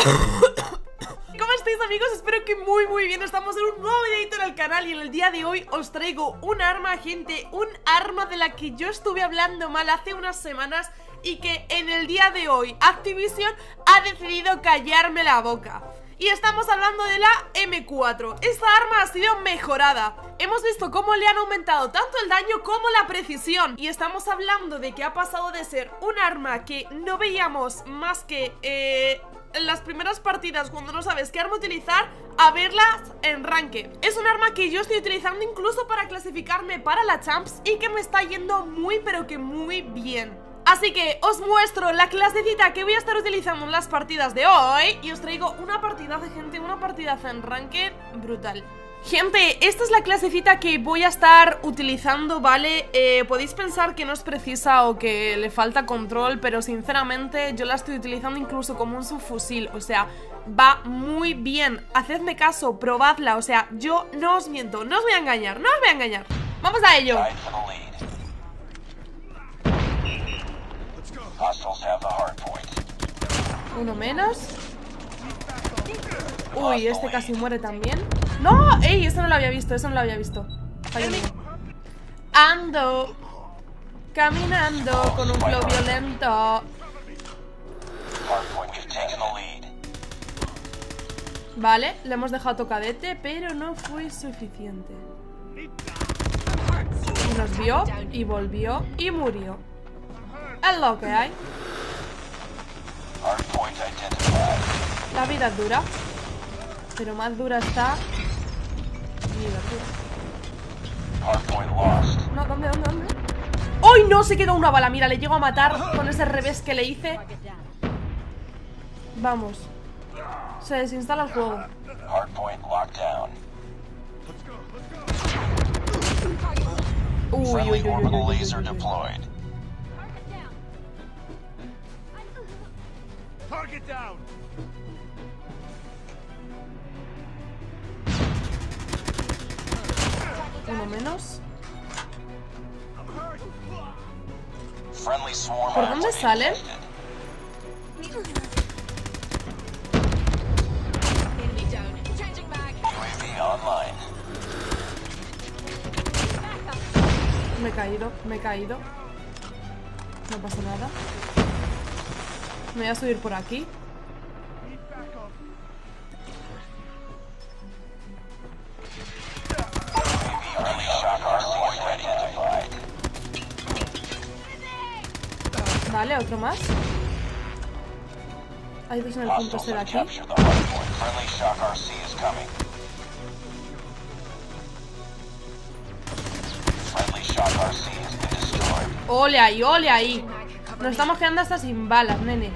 ¿Cómo estáis amigos? Espero que muy muy bien Estamos en un nuevo videito en el canal Y en el día de hoy os traigo un arma, gente Un arma de la que yo estuve hablando mal hace unas semanas Y que en el día de hoy Activision ha decidido callarme la boca y estamos hablando de la M4 Esta arma ha sido mejorada. Hemos visto cómo le han aumentado tanto el daño como la precisión. Y estamos hablando de que ha pasado de ser un arma que no veíamos más que eh, en las primeras partidas cuando no sabes qué arma utilizar a verlas en ranque Es un arma que yo estoy utilizando incluso para clasificarme para la Champs y que me está yendo muy pero que muy bien Así que os muestro la clasecita que voy a estar utilizando en las partidas de hoy Y os traigo una partida de gente, una partida en ranked brutal Gente, esta es la clasecita que voy a estar utilizando, ¿vale? Eh, podéis pensar que no es precisa o que le falta control, pero sinceramente yo la estoy utilizando incluso como un subfusil, o sea, va muy bien. Hacedme caso, probadla, o sea, yo no os miento, no os voy a engañar, no os voy a engañar. ¡Vamos a ello! Uno menos. Uy, este casi muere también. ¡No! ¡Ey! Eso no lo había visto, eso no lo había visto. Ando. Caminando con un flow violento. Vale, le hemos dejado tocadete, pero no fue suficiente. Nos vio, y volvió, y murió. Es lo que hay. La vida es dura. Pero más dura está. No, ¿dónde, dónde, dónde? ¡Ay, no! Se quedó una bala. Mira, le llego a matar con ese revés que le hice. Vamos. Se desinstala el juego. Uy, uy, uy, uy, Uno menos. ¿Por dónde salen? Me he caído, me he caído. No pasa nada. Me voy a subir por aquí. Vale, otro más. Hay dos en el punto C de aquí. Ole ahí, ole ahí. Nos estamos quedando hasta sin balas, nene.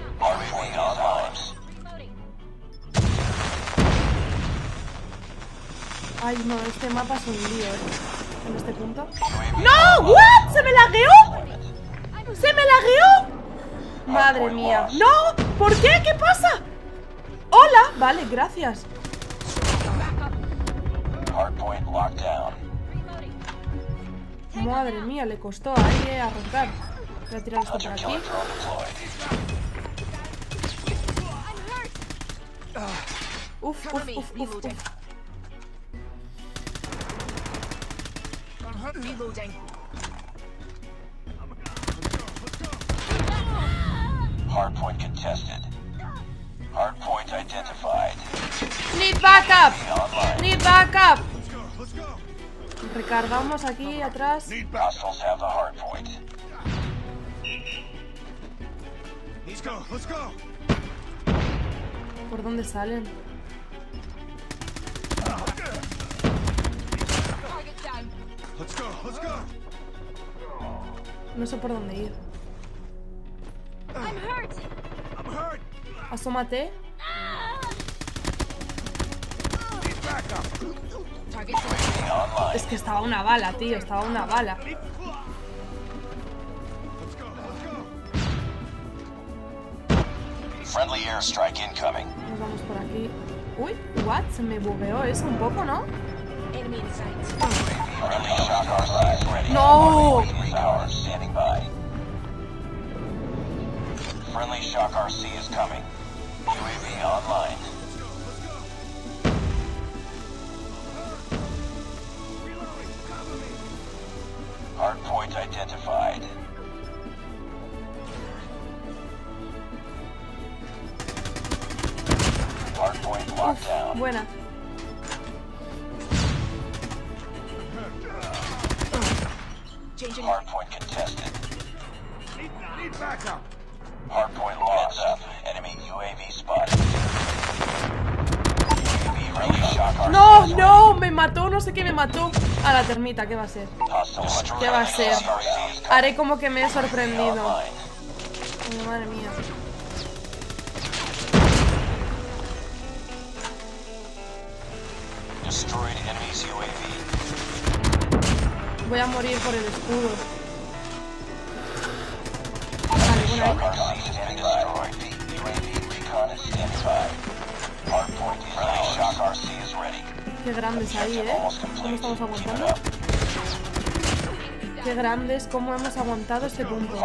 Ay, no, este mapa es un lío, ¿eh? En este punto. ¡No! ¿What? ¿Se me lagueó? ¡Se me lagueó! Madre mía. ¡No! ¿Por qué? ¿Qué pasa? ¡Hola! Vale, gracias. Madre mía, le costó ahí arrancar. Voy a tirar esto por aquí. Uf, uf, uf, uf, uf. Hardpoint contested. Hardpoint identified. Need backup. Need backup. Recargamos aquí atrás. Hostiles have the hardpoint. ¿Por dónde salen? Let's go, let's go. No sé por dónde ir. I'm hurt. I'm hurt. Asómate. Es que estaba una bala, tío, estaba una bala. Friendly airstrike incoming. Nos vamos por aquí. Uy, what? Se me bugueó eso un poco, ¿no? Enemy sight. No. Friendly shock RC is coming. UAV online. Hardpoint identified. Lockdown. Buena. Hardpoint contested. Hardpoint lost. Up. Enemy UAV spotted. UAV ready. Shock our No, no, me mató, no sé qué me mató. A la termita, ¿qué va a ser? ¿Qué va a ser? Haré como que me he sorprendido. Ay, madre mía. Voy a morir por el escudo. Vale, bueno, ahí. Qué grandes ahí, ¿eh? ¿Cómo estamos aguantando? Qué grandes, cómo hemos aguantado este punto.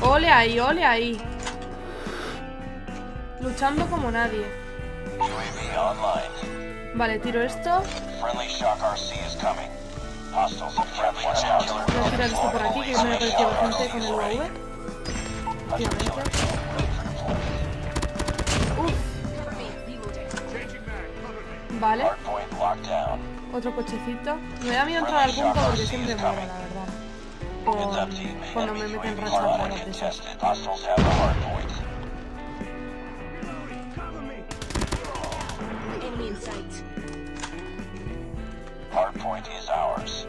Ole ahí, ole ahí. Luchando como nadie. Vale, tiro esto. Voy a tirar esto por aquí, que me ha aparecido gente con el UAV. Uf. Vale, otro cochecito. Me da miedo entrar al punto porque siempre muero, la verdad. Cuando me meten rachas raras de esas. In sight. Hardpoint is ours.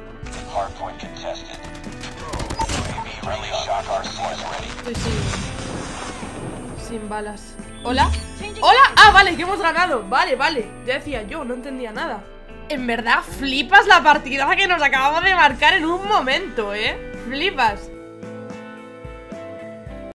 Hardpoint contested. UAV friendly Shock RC is ready. Estoy sin. sin balas. ¿Hola? ¿Hola? Ah, vale, que hemos ganado. Vale, vale. Ya decía yo, no entendía nada. En verdad, flipas la partida que nos acabamos de marcar en un momento, ¿eh? Flipas.